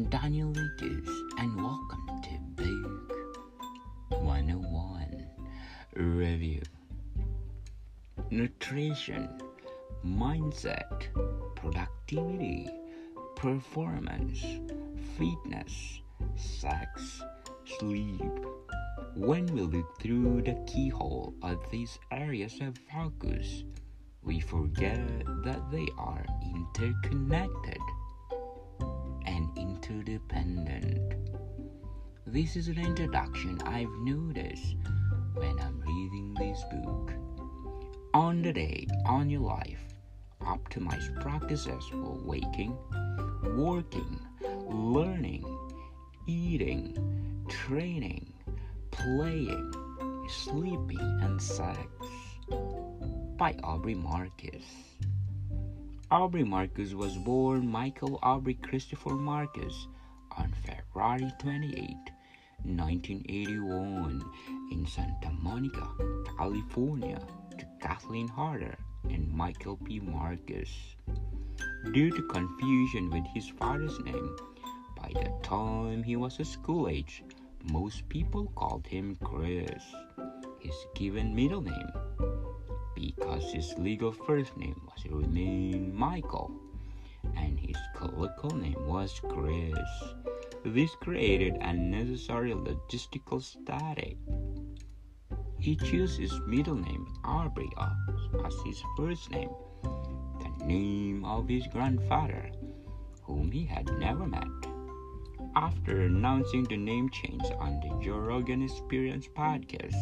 Daniel Lucas, and welcome to Book 101 Review Nutrition, Mindset, Productivity, Performance, Fitness, Sex, Sleep. When we look through the keyhole of these areas of focus, we forget that they are interconnected interdependent. This is an introduction I've noticed when I'm reading this book. Own the day, own your life, optimize practices for waking, working, learning, eating, training, playing, sleeping, and sex by Aubrey Marcus. Aubrey Marcus was born Michael Aubrey Christopher Marcus on February 28, 1981, in Santa Monica, California, to Kathleen Harder and Michael P. Marcus. Due to confusion with his father's name, by the time he was a school age, most people called him Chris, his given middle name because his legal first name was remained Michael colloquial name was Chris. This created unnecessary logistical static. He chose his middle name Aubrey as his first name, the name of his grandfather, whom he had never met. After announcing the name change on the Joe Rogan Experience podcast,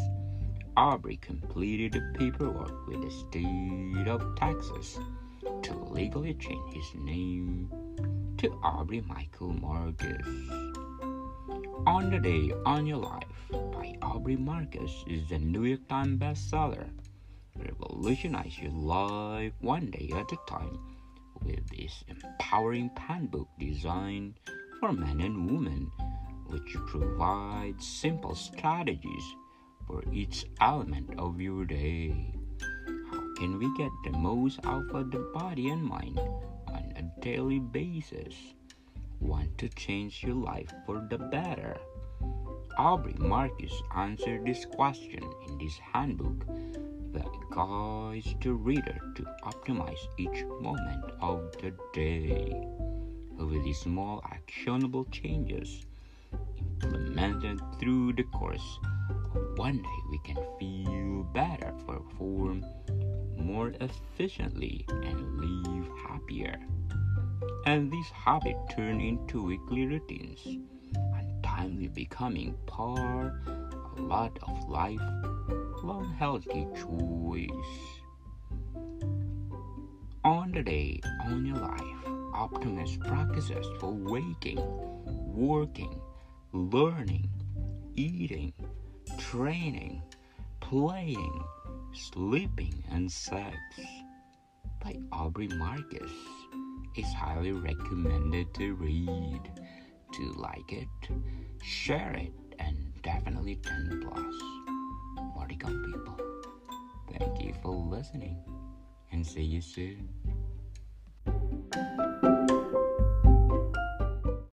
Aubrey completed the paperwork with the state of Texas to legally change his name to Aubrey Michael Marcus. Own the Day Own Your Life by Aubrey Marcus is a New York Times bestseller. Revolutionize your life one day at a time with this empowering handbook designed for men and women, which provides simple strategies for each element of your day. How can we get the most out of the body and mind daily basis? Want to change your life for the better? Aubrey Marcus answered this question in this handbook that guides the reader to optimize each moment of the day. With these small actionable changes implemented through the course one day we can feel better, perform more efficiently, and live happier. And this habit turn into weekly routines and timely becoming part a lot of life long healthy choice. Own the day own your life, optimist practices for waking, working, learning, eating, training, playing, sleeping, and sex by Aubrey Marcus is highly recommended to read. To like it, share it, and definitely 10 plus. Marticon people, thank you for listening and see you soon.